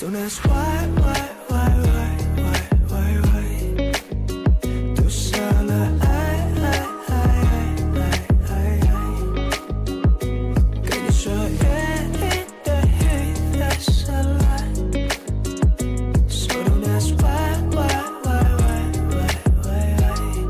Don't ask why, why,